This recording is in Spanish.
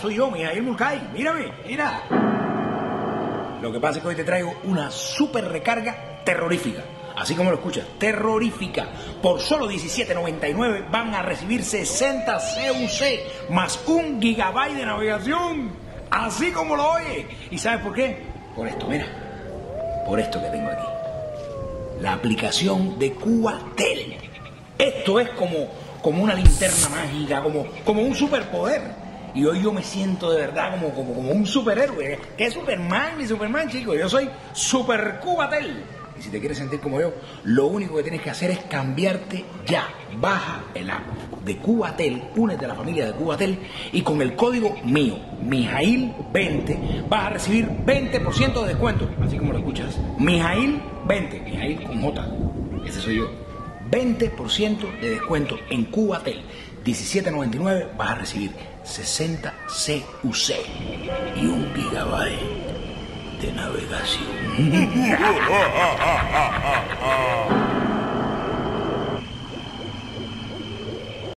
soy yo, Mijail Mulcay. Mírame, mira. Lo que pasa es que hoy te traigo una super recarga terrorífica. Así como lo escuchas, terrorífica. Por solo 17.99 van a recibir 60 CUC más un gigabyte de navegación. Así como lo oye. ¿Y sabes por qué? Por esto, mira. Por esto que tengo aquí. La aplicación de Cubatel. Esto es como, como una linterna mágica, como, como un superpoder. Y hoy yo me siento de verdad como, como, como un superhéroe. ¿Qué es Superman ni Superman, chicos? Yo soy Super Cubatel. Y si te quieres sentir como yo, lo único que tienes que hacer es cambiarte ya. Baja el app de Cubatel, únete a la familia de Cubatel y con el código mío, Mijail20, vas a recibir 20% de descuento. Así como lo escuchas. Mijail20, Mijail con J. Ese soy yo. 20% de descuento en Cubatel. 17.99 vas a recibir 60 CUC y un gigabyte de navegación.